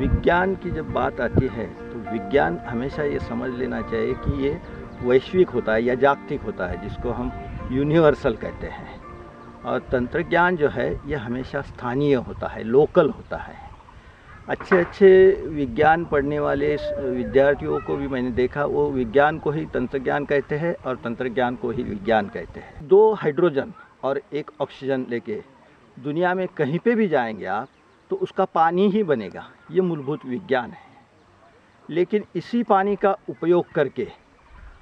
विज्ञान की जब बात आती है तो विज्ञान हमेशा ये समझ लेना चाहिए कि ये वैश्विक होता है या जागतिक होता है, जिसको हम यूनिवर्सल कहते हैं। और तंत्र ज्ञान जो है, ये हमेशा स्थानीय होता है, लोकल होता है। अच्छे अच्छे विज्ञान पढ़ने वाले विद्यार्थियों को भी मैंने देखा, वो विज्ञान को ही तंत्र ज्ञान कहते हैं और तंत्र ज्ञान को ही विज्ञान कहते हैं। दो हाइड्रोजन और एक ऑक्सीजन लेके दुनिया में कहीं पे भी जाएँगे आप तो उसका पानी ही बनेगा। ये मूलभूत विज्ञान है। लेकिन इसी पानी का उपयोग करके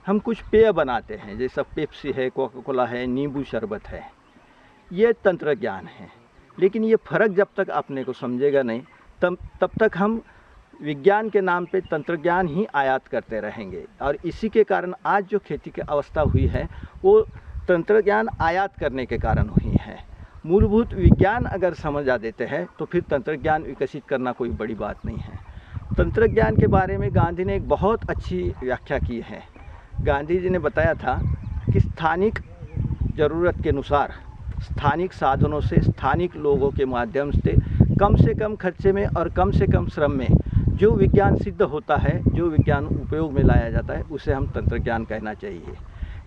हम कुछ पेय बनाते हैं, जैसा पेप्सी है कोका कोला है, नींबू शरबत है। ये तंत्र ज्ञान है। लेकिन ये फ़र्क जब तक अपने को समझेगा नहीं, तब तब तक हम विज्ञान के नाम पे तंत्र ज्ञान ही आयात करते रहेंगे। और इसी के कारण आज जो खेती की अवस्था हुई है, वो तंत्र ज्ञान आयात करने के कारण हुई है। मूलभूत विज्ञान अगर समझ आ देते हैं तो फिर तंत्र ज्ञान विकसित करना कोई बड़ी बात नहीं है। तंत्र ज्ञान के बारे में गांधी ने एक बहुत अच्छी व्याख्या की है। गांधी जी ने बताया था कि स्थानिक ज़रूरत के अनुसार, स्थानिक साधनों से स्थानिक लोगों के माध्यम से कम से कम खर्चे में और कम से कम श्रम में जो विज्ञान सिद्ध होता है, जो विज्ञान उपयोग में लाया जाता है, उसे हम तंत्र ज्ञान कहना चाहिए।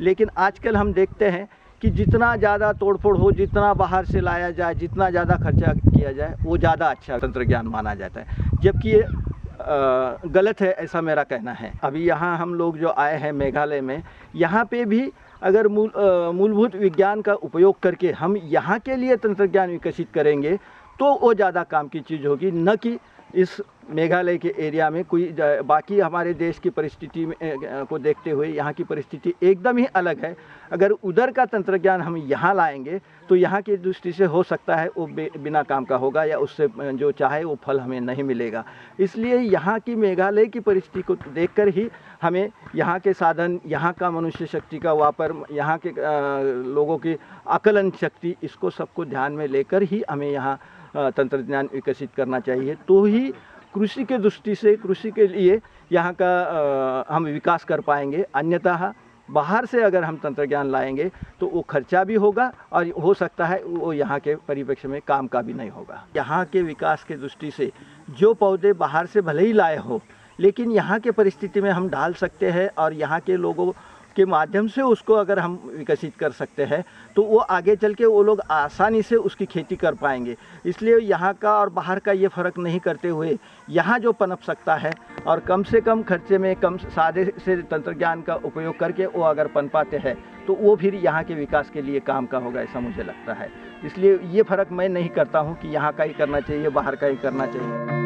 लेकिन आजकल हम देखते हैं कि जितना ज़्यादा तोड़फोड़ हो, जितना बाहर से लाया जाए, जितना ज़्यादा खर्चा किया जाए, वो ज़्यादा अच्छा तंत्र ज्ञान माना जाता है। जबकि ये गलत है, ऐसा मेरा कहना है। अभी यहाँ हम लोग जो आए हैं मेघालय में, यहाँ पे भी अगर मूल मूलभूत विज्ञान का उपयोग करके हम यहाँ के लिए तंत्र ज्ञान विकसित करेंगे तो वो ज़्यादा काम की चीज़ होगी। न कि इस मेघालय के एरिया में कोई बाकी हमारे देश की परिस्थिति में को देखते हुए यहाँ की परिस्थिति एकदम ही अलग है। अगर उधर का तंत्र ज्ञान हम यहाँ लाएँगे तो यहाँ की दृष्टि से हो सकता है वो बिना काम का होगा या उससे जो चाहे वो फल हमें नहीं मिलेगा। इसलिए यहाँ की मेघालय की परिस्थिति को देखकर ही हमें यहाँ के साधन, यहाँ का मनुष्य शक्ति का वापर, यहाँ के लोगों की आकलन शक्ति, इसको सबको ध्यान में लेकर ही हमें यहाँ तंत्र ज्ञान विकसित करना चाहिए। तो ही कृषि के दृष्टि से कृषि के लिए यहाँ का आ, हम विकास कर पाएँगे। अन्यथा बाहर से अगर हम तंत्र ज्ञान लाएँगे तो वो खर्चा भी होगा और हो सकता है वो यहाँ के परिप्रेक्ष्य में काम का भी नहीं होगा। यहाँ के विकास के दृष्टि से जो पौधे बाहर से भले ही लाए हो लेकिन यहाँ के परिस्थिति में हम डाल सकते हैं और यहाँ के लोगों के माध्यम से उसको अगर हम विकसित कर सकते हैं तो वो आगे चल के वो लोग आसानी से उसकी खेती कर पाएँगे। इसलिए यहाँ का और बाहर का ये फ़र्क नहीं करते हुए यहाँ जो पनप सकता है और कम से कम खर्चे में कम सादे से तंत्र ज्ञान का उपयोग करके वो अगर पन पाते हैं तो वो फिर यहाँ के विकास के लिए काम का होगा ऐसा मुझे लगता है। इसलिए ये फ़र्क मैं नहीं करता हूँ कि यहाँ का ही करना चाहिए, बाहर का ही करना चाहिए।